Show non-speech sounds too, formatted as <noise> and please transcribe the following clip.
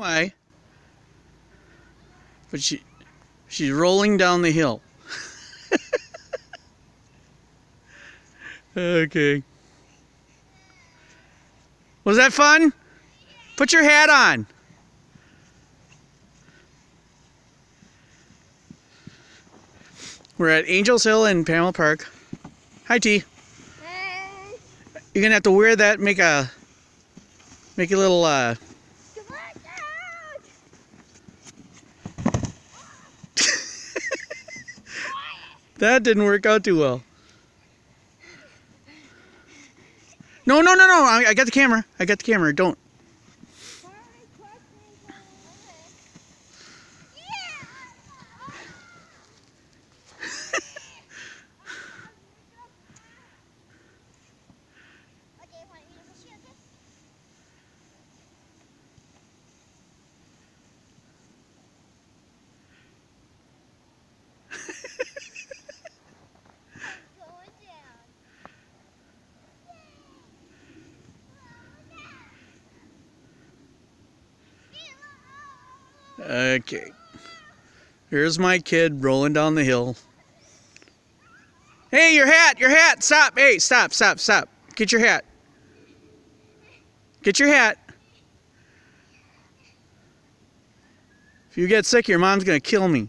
Why? But she she's rolling down the hill. <laughs> okay. Was that fun? Put your hat on. We're at Angels Hill in Pamela Park. Hi T. Hey. You're gonna have to wear that, make a make a little uh Come on down. That didn't work out too well. No, no, no, no. I, I got the camera. I got the camera. Don't. Okay. Here's my kid rolling down the hill. Hey, your hat, your hat, stop. Hey, stop, stop, stop. Get your hat. Get your hat. If you get sick, your mom's going to kill me.